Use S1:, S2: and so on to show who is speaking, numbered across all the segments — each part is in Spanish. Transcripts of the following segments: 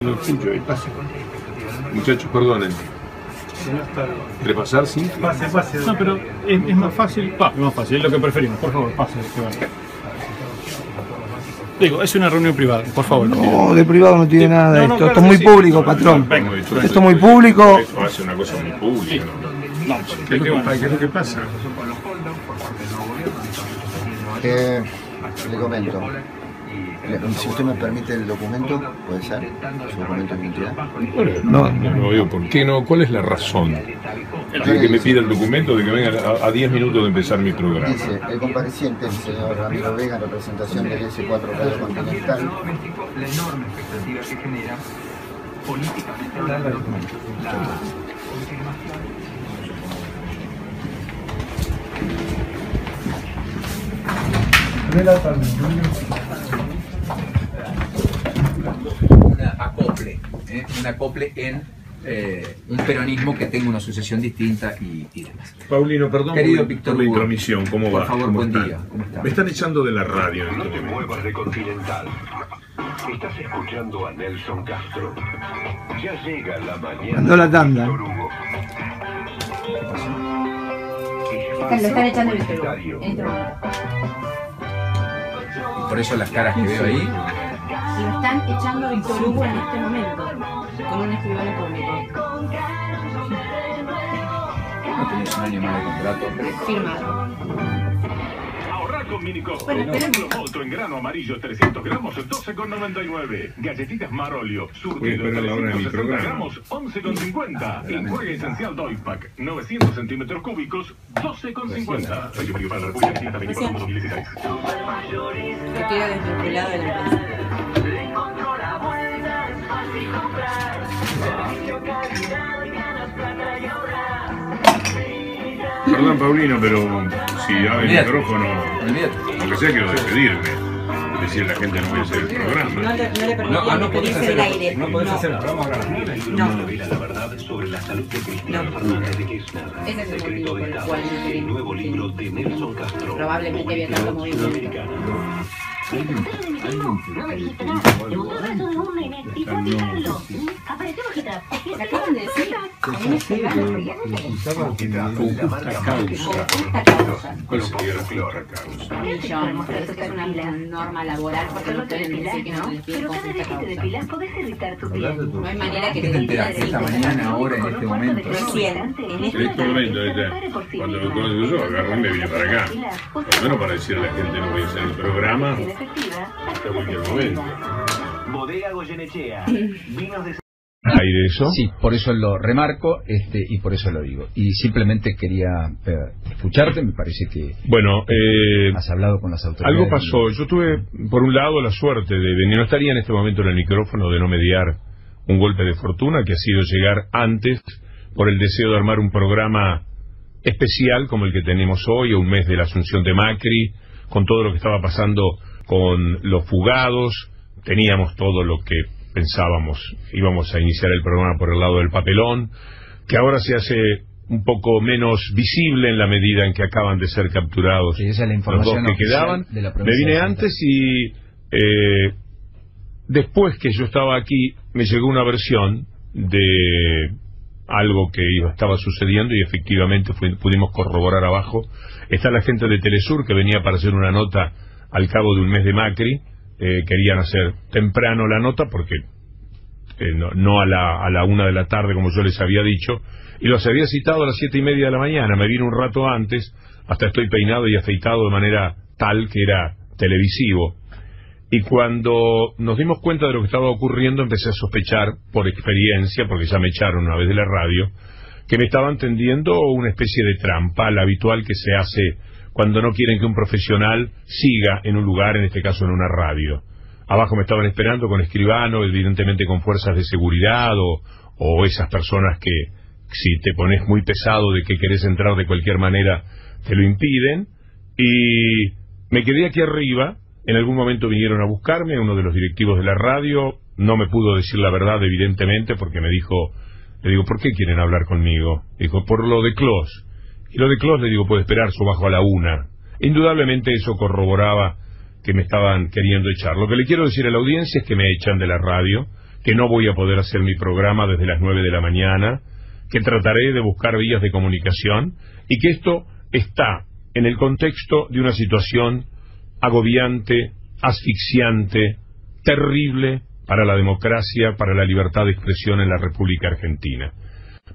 S1: No escucho, ahí pasa. Muchachos, perdonen. ¿Repasar, sí?
S2: Pase, pase.
S3: No, pero es, es más fácil. Pa, es más fácil, es lo que preferimos. Por favor, pase. Esteban. Digo, es una reunión privada, por favor.
S4: No, de privado no tiene nada
S3: no,
S4: esto. esto es
S3: que
S4: muy público, patrón. Esto es muy público.
S1: Esto hace una cosa muy pública.
S3: No,
S1: ¿Qué es lo que- qué es lo que pasa?
S5: Eh, le comento. Si usted me permite el documento, puede ser, su documento de identidad.
S1: No, no veo por qué no. ¿Cuál es la razón de que me pida el documento de que venga a- a 10 minutos de empezar mi programa?
S5: Dice, el compareciente, el señor Ramiro Vega, en representación del S4 Radio Continental,
S6: la enorme expectativa que genera políticamente la confirmación
S7: una acople, ¿eh? un acople en eh, un peronismo que tenga una sucesión distinta y, y demás.
S1: Paulino, perdón
S7: Querido
S1: por,
S7: Víctor
S1: por la
S7: Hugo.
S1: intromisión. ¿Cómo
S7: Por
S1: va?
S7: favor,
S1: ¿Cómo
S7: buen
S1: están?
S7: día. ¿Cómo está?
S1: Me están echando de la radio en
S8: No
S1: este
S8: te muevas de Continental. Estás escuchando a Nelson Castro. Ya llega la mañana.
S4: Mandó la tanda.
S8: Víctor Hugo.
S9: Lo están echando el este.
S7: Por eso las caras que veo ahí,
S9: Lo están echando a Víctor Hugo en este momento. Con un escribano público.
S7: no tenés un año más de contrato.
S9: Firmado.
S8: Ahorrar con Minico.
S9: Bueno, pero-
S8: Otro en grano amarillo, 300 gramos, 12,99. Galletitas Marolio, surtido,
S1: esperar la hora de mi
S8: 360
S1: programa.
S8: gramos, 11,50. Enjuague esencial Doypack, 900 centímetros cúbicos, 12,50. Precio medio para la República Argentina, 24 2016.
S9: Se queda desvinculado de la empresa.
S1: Perdón, Paulino, pero si abre el micrófono, aunque sea quiero despedirme. Decir a la gente no voy a hacer el
S9: No
S1: programa.
S9: le, no le
S7: No, ah, no podés hacer,
S9: aire.
S7: no podés hacer el programa ahora.
S9: No.
S8: Revela la verdad sobre la salud de Cristina
S9: No.
S8: Fernández de Kirchner.
S9: Ese es el
S8: Secreto
S9: motivo
S8: de
S9: por el
S8: Estado.
S9: cual no
S8: El nuevo libro de Nelson Castro.
S9: Probablemente había tanto movimiento. Acaban de decir. A mí me pegaron.
S1: Justa causa. ¿Cuál sería la justa causa?
S9: Millón. Pero esto es una norma laboral porque no decir que no les piden con justa causa.
S10: podés irritar tu piel.
S9: No hay manera que
S7: ¿Qué
S9: te
S7: te enteraste esta mañana, ahora, en este momento?
S9: Recién, en
S1: En
S9: este
S1: momento, este, cuando lo conozco yo, agarré y me vine para acá. Por lo menos para decirle a la gente no voy a hacer el programa hasta cualquier momento.
S8: Bodega Goyenechea. Vinos de
S1: ¿Aire eso?
S7: Sí, por eso lo remarco este, y por eso lo digo. Y simplemente quería eh, escucharte, me parece que
S1: Bueno, eh,
S7: has hablado con las autoridades.
S1: algo pasó. Yo tuve, por un lado, la suerte de venir. No estaría en este momento en el micrófono de no mediar un golpe de fortuna que ha sido llegar antes por el deseo de armar un programa especial como el que tenemos hoy, a un mes de la asunción de Macri, con todo lo que estaba pasando con los fugados. Teníamos todo lo que pensábamos. Íbamos a iniciar el programa por el lado del papelón, que ahora se hace un poco menos visible en la medida en que acaban de ser capturados
S7: Sí, esa es la
S1: los dos que quedaban.
S7: de la
S1: Me vine
S7: de
S1: antes y eh, después que yo estaba aquí me llegó una versión de algo que estaba sucediendo y efectivamente pudimos corroborar abajo. Está la gente de Telesur que venía para hacer una nota al cabo de un mes de Macri. Eh, querían hacer temprano la nota porque eh, no, no a, la, a la una de la tarde como yo les había dicho, y los había citado a las siete y media de la mañana, me vine un rato antes, hasta estoy peinado y afeitado de manera tal que era televisivo. Y cuando nos dimos cuenta de lo que estaba ocurriendo, empecé a sospechar, por experiencia, porque ya me echaron una vez de la radio, que me estaban tendiendo una especie de trampa, la habitual que se hace cuando no quieren que un profesional siga en un lugar, en este caso en una radio. Abajo me estaban esperando con escribano, evidentemente con fuerzas de seguridad o, esas personas que si te pones muy pesado de que querés entrar de cualquier manera te lo impiden. Y me quedé aquí arriba, en algún momento vinieron a buscarme, uno de los directivos de la radio, no me pudo decir la verdad evidentemente porque me dijo, le digo, ¿por qué quieren hablar conmigo? Dijo, por lo de Clos. Y lo de Clos le digo, puede esperar su bajo a la una. Indudablemente eso corroboraba que me estaban queriendo echar. Lo que le quiero decir a la audiencia es que me echan de la radio, que no voy a poder hacer mi programa desde las 9 de la mañana, que trataré de buscar vías de comunicación y que esto está en el contexto de una situación agobiante, asfixiante, terrible para la democracia, para la libertad de expresión en la República Argentina.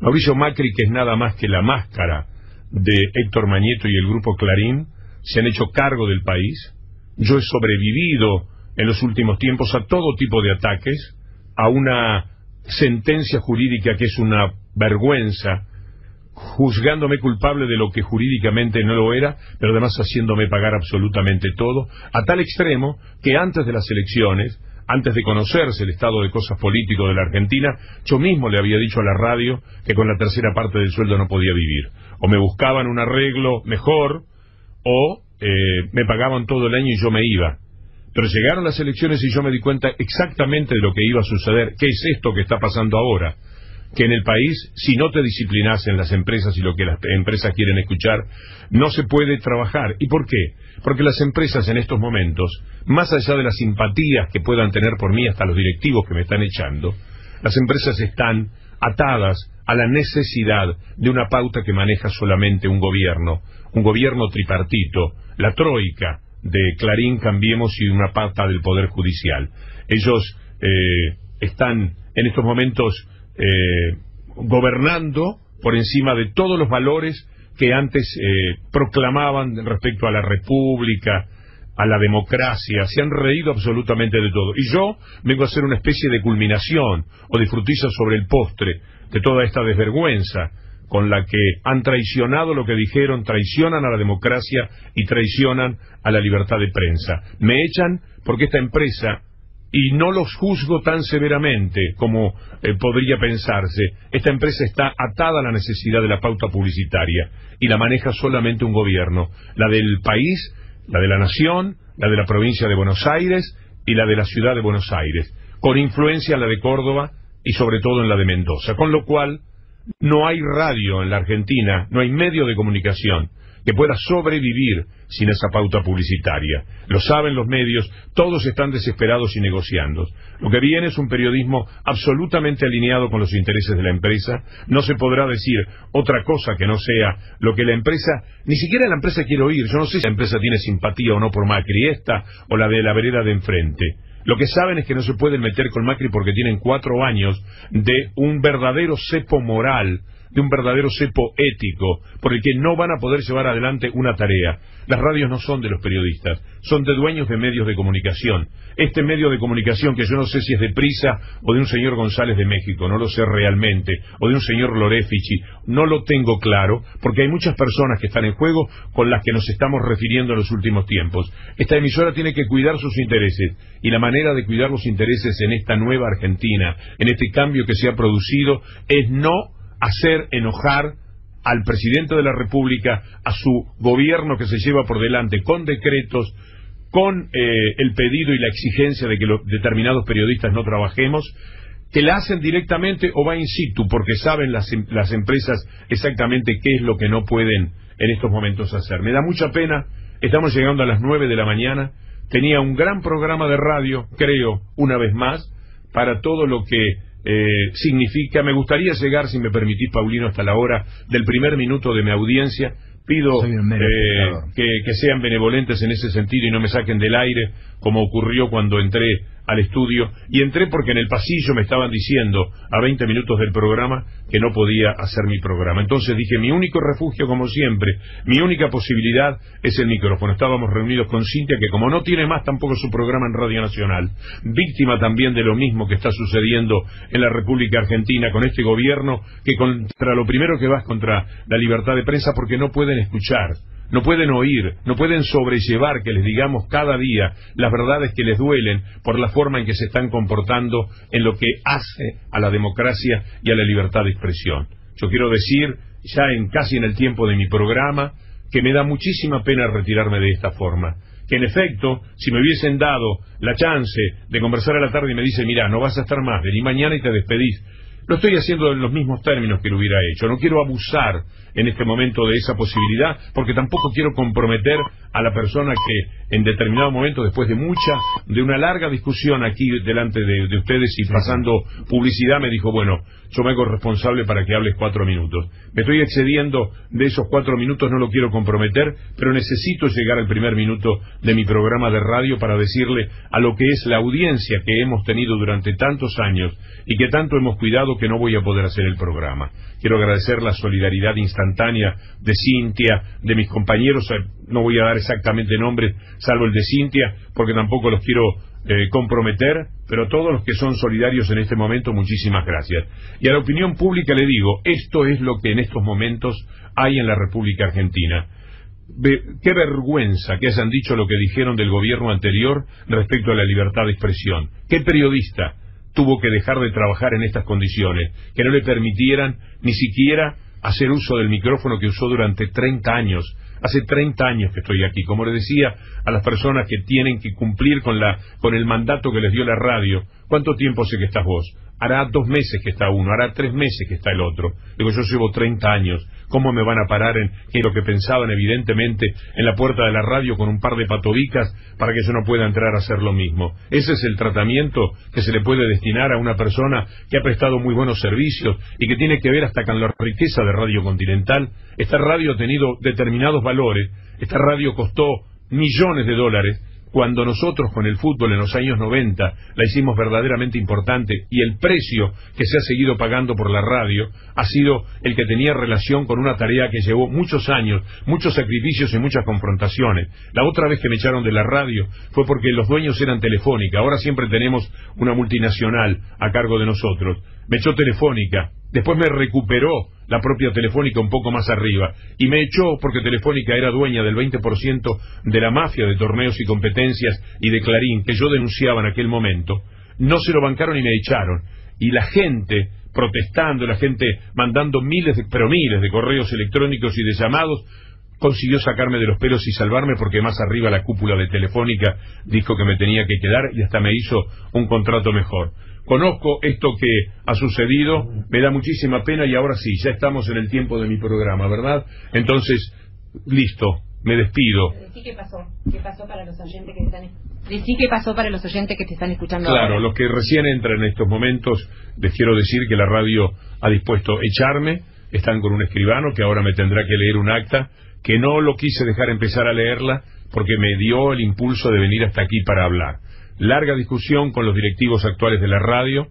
S1: Mauricio Macri, que es nada más que la máscara de Héctor Mañeto y el grupo Clarín, se han hecho cargo del país. Yo he sobrevivido en los últimos tiempos a todo tipo de ataques, a una sentencia jurídica que es una vergüenza, juzgándome culpable de lo que jurídicamente no lo era, pero además haciéndome pagar absolutamente todo, a tal extremo que antes de las elecciones, antes de conocerse el estado de cosas político de la Argentina, yo mismo le había dicho a la radio que con la tercera parte del sueldo no podía vivir. O me buscaban un arreglo mejor, o eh, me pagaban todo el año y yo me iba. Pero llegaron las elecciones y yo me di cuenta exactamente de lo que iba a suceder. ¿Qué es esto que está pasando ahora? Que en el país, si no te disciplinasen las empresas y lo que las empresas quieren escuchar, no se puede trabajar. ¿Y por qué? Porque las empresas en estos momentos, más allá de las simpatías que puedan tener por mí hasta los directivos que me están echando, las empresas están atadas a la necesidad de una pauta que maneja solamente un gobierno, un gobierno tripartito, la troika de Clarín, Cambiemos y una pata del Poder Judicial. Ellos eh, están en estos momentos eh, gobernando por encima de todos los valores que antes eh, proclamaban respecto a la república, a la democracia, se han reído absolutamente de todo. Y yo vengo a hacer una especie de culminación o de frutilla sobre el postre de toda esta desvergüenza con la que han traicionado lo que dijeron, traicionan a la democracia y traicionan a la libertad de prensa. Me echan porque esta empresa y no los juzgo tan severamente como eh, podría pensarse. Esta empresa está atada a la necesidad de la pauta publicitaria y la maneja solamente un gobierno, la del país, la de la nación, la de la provincia de Buenos Aires y la de la ciudad de Buenos Aires, con influencia en la de Córdoba y sobre todo en la de Mendoza, con lo cual no hay radio en la Argentina, no hay medio de comunicación que pueda sobrevivir sin esa pauta publicitaria. Lo saben los medios, todos están desesperados y negociando. Lo que viene es un periodismo absolutamente alineado con los intereses de la empresa. No se podrá decir otra cosa que no sea lo que la empresa, ni siquiera la empresa quiere oír. Yo no sé si la empresa tiene simpatía o no por Macri, esta o la de la vereda de enfrente. Lo que saben es que no se pueden meter con Macri porque tienen cuatro años de un verdadero cepo moral de un verdadero cepo ético por el que no van a poder llevar adelante una tarea. Las radios no son de los periodistas, son de dueños de medios de comunicación. Este medio de comunicación que yo no sé si es de Prisa o de un señor González de México, no lo sé realmente, o de un señor Lorefici, no lo tengo claro, porque hay muchas personas que están en juego con las que nos estamos refiriendo en los últimos tiempos. Esta emisora tiene que cuidar sus intereses, y la manera de cuidar los intereses en esta nueva Argentina, en este cambio que se ha producido, es no hacer enojar al presidente de la República, a su gobierno que se lleva por delante con decretos, con eh, el pedido y la exigencia de que los determinados periodistas no trabajemos, que la hacen directamente o va in situ, porque saben las, em, las empresas exactamente qué es lo que no pueden en estos momentos hacer. Me da mucha pena, estamos llegando a las nueve de la mañana, tenía un gran programa de radio, creo, una vez más, para todo lo que eh, significa, me gustaría llegar, si me permitís, Paulino, hasta la hora del primer minuto de mi audiencia. Pido eh, que, que sean benevolentes en ese sentido y no me saquen del aire, como ocurrió cuando entré al estudio y entré porque en el pasillo me estaban diciendo a 20 minutos del programa que no podía hacer mi programa. Entonces dije, mi único refugio como siempre, mi única posibilidad es el micrófono. Estábamos reunidos con Cintia que como no tiene más tampoco su programa en Radio Nacional, víctima también de lo mismo que está sucediendo en la República Argentina con este gobierno que contra lo primero que va es contra la libertad de prensa porque no pueden escuchar no pueden oír, no pueden sobrellevar que les digamos cada día las verdades que les duelen por la forma en que se están comportando en lo que hace a la democracia y a la libertad de expresión. Yo quiero decir, ya en casi en el tiempo de mi programa, que me da muchísima pena retirarme de esta forma. Que en efecto, si me hubiesen dado la chance de conversar a la tarde y me dice, mira, no vas a estar más, vení mañana y te despedís, lo estoy haciendo en los mismos términos que lo hubiera hecho. No quiero abusar en este momento de esa posibilidad, porque tampoco quiero comprometer a la persona que en determinado momento, después de mucha, de una larga discusión aquí delante de, de ustedes y pasando publicidad, me dijo, bueno, yo me hago responsable para que hables cuatro minutos. Me estoy excediendo de esos cuatro minutos, no lo quiero comprometer, pero necesito llegar al primer minuto de mi programa de radio para decirle a lo que es la audiencia que hemos tenido durante tantos años y que tanto hemos cuidado que no voy a poder hacer el programa. Quiero agradecer la solidaridad instantánea de Cintia, de mis compañeros, eh, no voy a dar exactamente nombres, salvo el de Cintia, porque tampoco los quiero eh, comprometer, pero todos los que son solidarios en este momento, muchísimas gracias. Y a la opinión pública le digo, esto es lo que en estos momentos hay en la República Argentina. Qué vergüenza que hayan dicho lo que dijeron del gobierno anterior respecto a la libertad de expresión. ¿Qué periodista tuvo que dejar de trabajar en estas condiciones? Que no le permitieran ni siquiera hacer uso del micrófono que usó durante 30 años. Hace 30 años que estoy aquí. Como le decía a las personas que tienen que cumplir con, la, con el mandato que les dio la radio, ¿cuánto tiempo sé que estás vos? Hará dos meses que está uno, hará tres meses que está el otro. Digo, yo llevo 30 años. ¿Cómo me van a parar en lo que pensaban, evidentemente, en la puerta de la radio con un par de patobicas para que yo no pueda entrar a hacer lo mismo? Ese es el tratamiento que se le puede destinar a una persona que ha prestado muy buenos servicios y que tiene que ver hasta con la riqueza de Radio Continental. Esta radio ha tenido determinados valores. Esta radio costó millones de dólares cuando nosotros con el fútbol en los años 90 la hicimos verdaderamente importante y el precio que se ha seguido pagando por la radio ha sido el que tenía relación con una tarea que llevó muchos años, muchos sacrificios y muchas confrontaciones. La otra vez que me echaron de la radio fue porque los dueños eran Telefónica, ahora siempre tenemos una multinacional a cargo de nosotros. Me echó Telefónica, después me recuperó la propia Telefónica un poco más arriba y me echó porque Telefónica era dueña del 20% de la mafia de torneos y competencias y de Clarín que yo denunciaba en aquel momento. No se lo bancaron y me echaron. Y la gente protestando, la gente mandando miles, de, pero miles de correos electrónicos y de llamados, consiguió sacarme de los pelos y salvarme porque más arriba la cúpula de Telefónica dijo que me tenía que quedar y hasta me hizo un contrato mejor. Conozco esto que ha sucedido, me da muchísima pena y ahora sí, ya estamos en el tiempo de mi programa, ¿verdad? Entonces, listo, me despido.
S9: Decí qué pasó, qué pasó para los oyentes que están Decí qué pasó para los oyentes que te están escuchando
S1: Claro,
S9: ahora.
S1: los que recién entran en estos momentos, les quiero decir que la radio ha dispuesto echarme, están con un escribano que ahora me tendrá que leer un acta, que no lo quise dejar empezar a leerla porque me dio el impulso de venir hasta aquí para hablar. Larga discusión con los directivos actuales de la radio,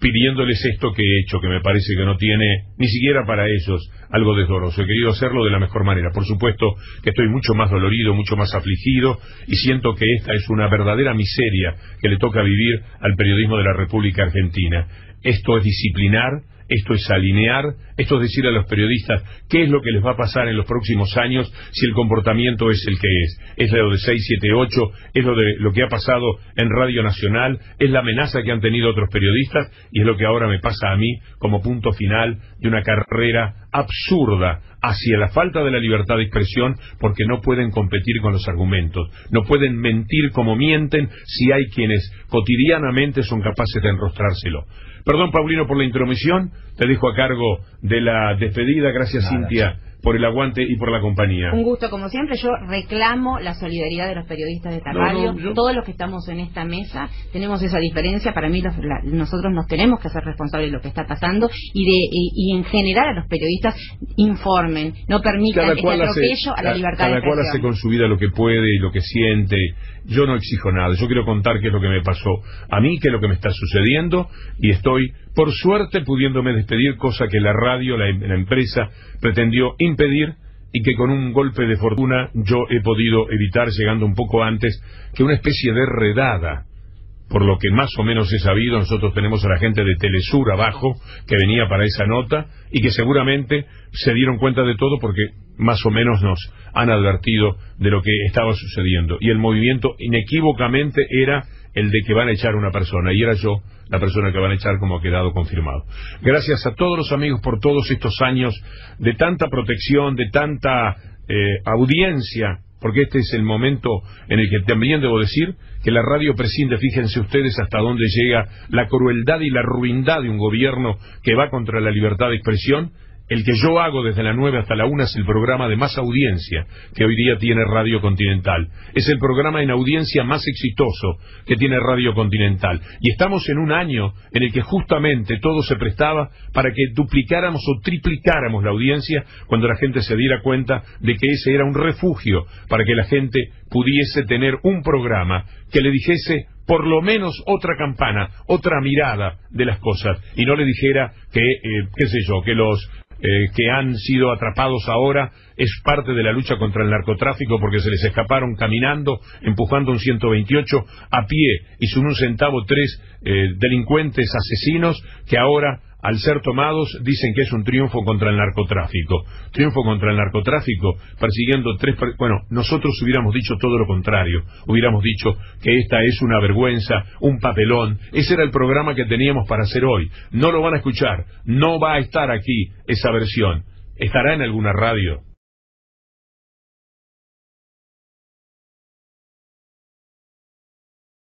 S1: pidiéndoles esto que he hecho, que me parece que no tiene ni siquiera para ellos algo desdoroso. He querido hacerlo de la mejor manera. Por supuesto que estoy mucho más dolorido, mucho más afligido y siento que esta es una verdadera miseria que le toca vivir al periodismo de la República Argentina. Esto es disciplinar, esto es alinear, esto es decir a los periodistas qué es lo que les va a pasar en los próximos años si el comportamiento es el que es. Es lo de 678, es lo de lo que ha pasado en Radio Nacional, es la amenaza que han tenido otros periodistas y es lo que ahora me pasa a mí como punto final de una carrera absurda hacia la falta de la libertad de expresión porque no pueden competir con los argumentos, no pueden mentir como mienten si hay quienes cotidianamente son capaces de enrostrárselo. Perdón, Paulino, por la intromisión. Te dejo a cargo de la despedida. Gracias,
S7: Nada,
S1: Cintia, por el aguante y por la compañía.
S9: Un gusto, como siempre. Yo reclamo la solidaridad de los periodistas de esta
S1: No,
S9: radio.
S1: no, yo-
S9: Todos los que estamos en esta mesa tenemos esa diferencia. Para mí, los- la- nosotros nos tenemos que hacer responsables de lo que está pasando y, de, y, y en general a los periodistas informen, no permitan este atropello a la libertad de
S1: cada cual hace con su vida lo que puede y lo que siente. Yo no exijo nada. Yo quiero contar qué es lo que me pasó a mí, qué es lo que me está sucediendo y estoy, por suerte, pudiéndome despedir, cosa que la radio, la, la empresa, pretendió impedir y que con un golpe de fortuna yo he podido evitar, llegando un poco antes, que una especie de redada por lo que más o menos he sabido, nosotros tenemos a la gente de Telesur abajo que venía para esa nota y que seguramente se dieron cuenta de todo porque más o menos nos han advertido de lo que estaba sucediendo. Y el movimiento inequívocamente era el de que van a echar una persona y era yo la persona que van a echar como ha quedado confirmado. Gracias a todos los amigos por todos estos años de tanta protección, de tanta eh, audiencia porque este es el momento en el que también debo decir que la radio prescinde, fíjense ustedes hasta dónde llega la crueldad y la ruindad de un gobierno que va contra la libertad de expresión el que yo hago desde la 9 hasta la 1 es el programa de más audiencia que hoy día tiene Radio Continental. Es el programa en audiencia más exitoso que tiene Radio Continental. Y estamos en un año en el que justamente todo se prestaba para que duplicáramos o triplicáramos la audiencia cuando la gente se diera cuenta de que ese era un refugio para que la gente pudiese tener un programa que le dijese por lo menos otra campana, otra mirada de las cosas, y no le dijera que, eh, qué sé yo, que los eh, que han sido atrapados ahora es parte de la lucha contra el narcotráfico porque se les escaparon caminando, empujando un 128 a pie y sin un centavo tres eh, delincuentes asesinos que ahora al ser tomados dicen que es un triunfo contra el narcotráfico. Triunfo contra el narcotráfico persiguiendo tres... Bueno, nosotros hubiéramos dicho todo lo contrario. Hubiéramos dicho que esta es una vergüenza, un papelón. Ese era el programa que teníamos para hacer hoy. No lo van a escuchar. No va a estar aquí esa versión. ¿Estará en alguna radio?